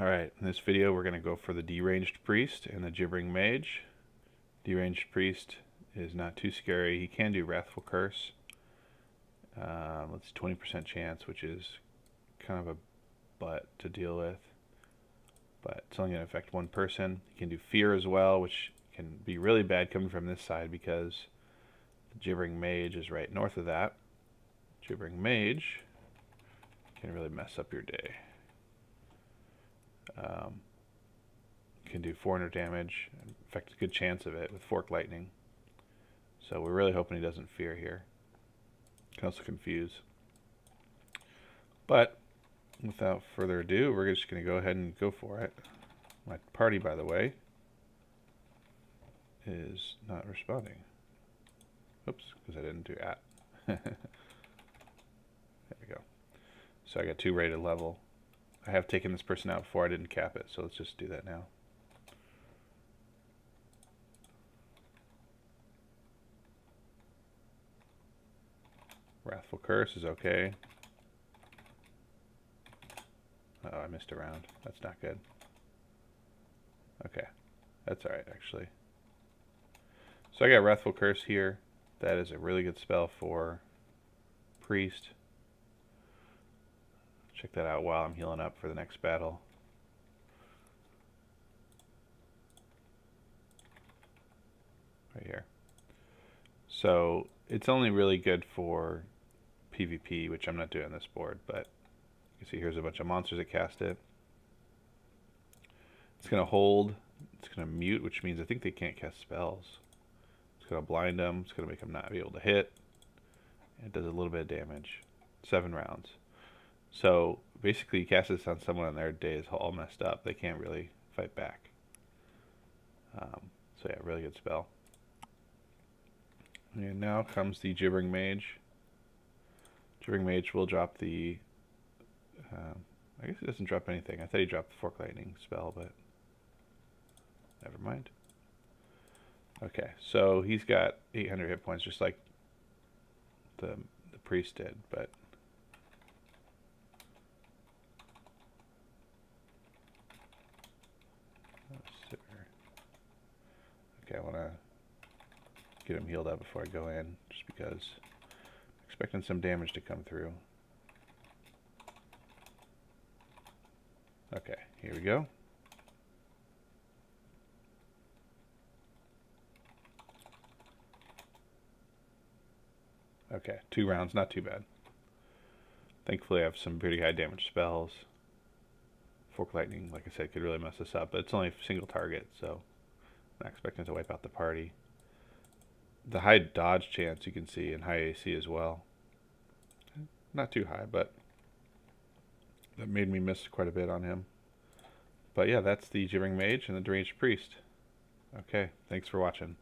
Alright, in this video we're going to go for the deranged priest and the gibbering mage. Deranged priest is not too scary. He can do wrathful curse. Um, it's 20% chance, which is kind of a butt to deal with. But it's only going to affect one person. He can do fear as well, which can be really bad coming from this side because the gibbering mage is right north of that. Gibbering mage can really mess up your day. Um, can do 400 damage. In fact, a good chance of it with Fork Lightning. So we're really hoping he doesn't fear here. Can also confuse. But without further ado, we're just going to go ahead and go for it. My party, by the way, is not responding. Oops, because I didn't do at. there we go. So I got two rated level. I have taken this person out before I didn't cap it, so let's just do that now. Wrathful Curse is okay. oh, I missed a round. That's not good. Okay. That's alright, actually. So I got Wrathful Curse here. That is a really good spell for Priest. Check that out while I'm healing up for the next battle. Right here. So it's only really good for PvP, which I'm not doing on this board, but you can see here's a bunch of monsters that cast it. It's going to hold, it's going to mute, which means I think they can't cast spells. It's going to blind them, it's going to make them not be able to hit. It does a little bit of damage. Seven rounds. So basically, you cast this on someone and their day is all messed up. They can't really fight back. Um, so yeah, really good spell. And now comes the Gibbering Mage. Gibbering Mage will drop the... Uh, I guess he doesn't drop anything. I thought he dropped the Fork Lightning spell, but... Never mind. Okay, so he's got 800 hit points, just like the, the priest did, but Okay, I want to get him healed up before I go in, just because I'm expecting some damage to come through. Okay, here we go. Okay, two rounds, not too bad. Thankfully I have some pretty high damage spells. Fork Lightning, like I said, could really mess this up, but it's only a single target, so not expecting to wipe out the party. The high dodge chance you can see in high AC as well. Not too high, but that made me miss quite a bit on him. But yeah, that's the Gibbering Mage and the Deranged Priest. Okay, thanks for watching.